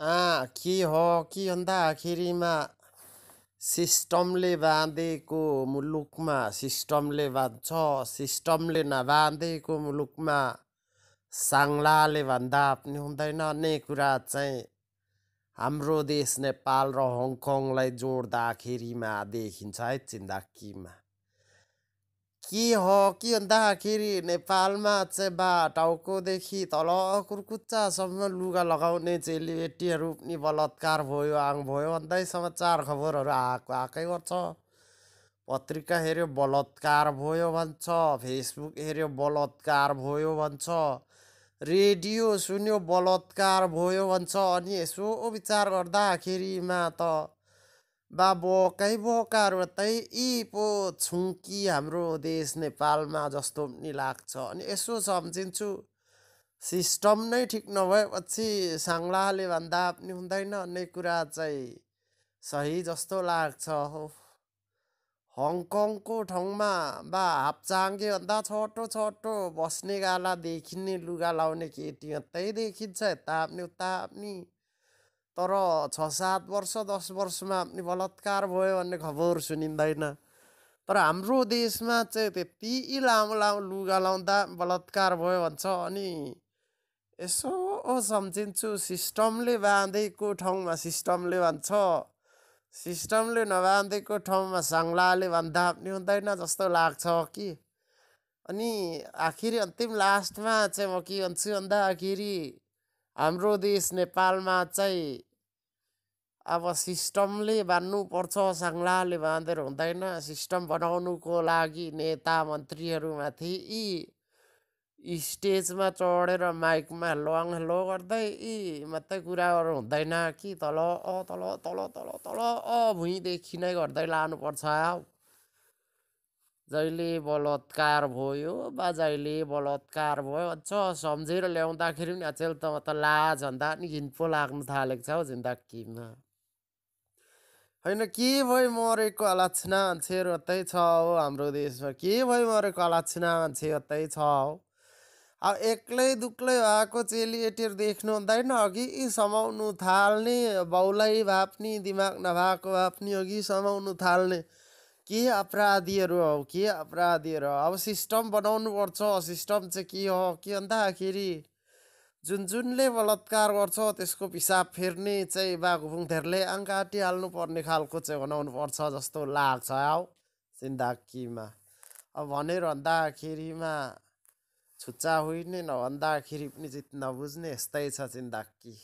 के हो कि भन्दाखेरिमा सिस्टमले बाँधेको मुलुकमा सिस्टमले बाँध्छ सिस्टमले नबाँधेको मुलुकमा साङ्लाले भन्दा पनि हुँदैन। नै कुरा चाहिँ हाम्रो देश नेपाल र हङकङलाई जोड्दाखेरिमा देखिन्छ है चिन्दाकीमा के हो कि भन्दाखेरि नेपालमा चाहिँ बा टाउकोदेखि तल कुर्कुच्चासम्म लुगा लगाउने चेलीबेटीहरू पनि बलात्कार भयो आङ भयो भन्दै समाचार खबरहरू आएको आएकै गर्छ पत्रिका हेऱ्यो बलात्कार भयो भन्छ फेसबुक हेऱ्यो बलात्कार भयो भन्छ रेडियो सुन्यो बलात्कार भयो भन्छ अनि यसो विचार गर्दाखेरिमा त बा बोकै बोकाहरू तै यी पो छुङ्की हाम्रो देश नेपालमा जस्तो पनि लाग्छ। अनि यसो सम्झिन्छु सिस्टम नै ठिक नभएपछि साङ्लाले भन्दा पनि हुँदैन। अन्य कुरा चाहिँ सही जस्तो लाग्छ हो। हङकङको ठाउँमा बा हाप्चाङ्गे भन्दा छोटो छोटो बस्ने गाला देखिने लुगा लाउने केटी मात्रै देखिन्छ यता पनि उता पनि। तर छ सात वर्ष दस वर्षमा पनि बलात्कार भयो भन्ने खबर सुनिँदैन। तर हाम्रो देशमा चाहिँ त्यति लामो लामो लुगा लाउँदा बलात्कार भयो भन्छ अनि यसो सम्झिन्छु सिस्टमले बाँधेको ठाउँमा सिस्टमले भन्छ। सिस्टमले नबाँधेको ठाउँमा साङ्लाले भन्दा पनि हुँदैन जस्तो लाग्छ कि। अनि आखिरी अन्तिम लास्टमा चाहिँ म के भन्छु भन्दाखेरि हाम्रो देश नेपालमा चाहिँ अब सिस्टमले बान्नुपर्छ साङ्लाले बाँधेर हुँदैन। सिस्टम बनाउनुको लागि नेता मन्त्रीहरूमाथि यी स्टेजमा चढेर माइकमा लङ हेलो गर्दै यी मात्रै कुराहरू हुँदैन कि तल अ तल तल तल तल अ भुइँदेखि नै गर्दै लानुपर्छ। जहिले बलात्कार भयो बा जहिले बलात्कार भयो भन्छ सम्झेर ल्याउँदाखेरि पनि अचेल त त लाज भन्दा नि घिन पो लाग्नु थालेको छ हौ जिन्दगीमा। होइन के भयो मरेको अलक्षणा मान्छेहरू यतै छ हो हाम्रो देशमा। के भयो मरेको अलक्षणा मान्छे यतै छ हो। अब एक्लै दुक्लै भएको चेलीएटीहरू देख्नु हुँदैन अघि समाउनु थाल्ने बाउलै भए पनि दिमाग नभएको भए पनि अघि समाउनु थाल्ने। के अपराधीहरू हो के अपराधीहरू अब सिस्टम बनाउनु पर्छ सिस्टम चाहिँ के हो? के भन्दाखेरि जुन जुनले बलात्कार गर्छ त्यसको पिसाब फेर्ने चाहिँ बाघुपुङधेरले हाल्नु पर्ने खालको चाहिँ बनाउनु पर्छ जस्तो लाग्छ हौ जिन्दगीमा। अब भनेर भन्दाखेरिमा छुच्चा हुने नभन्दाखेरि पनि जित नबुझ्ने यस्तै छ जिन्दगी।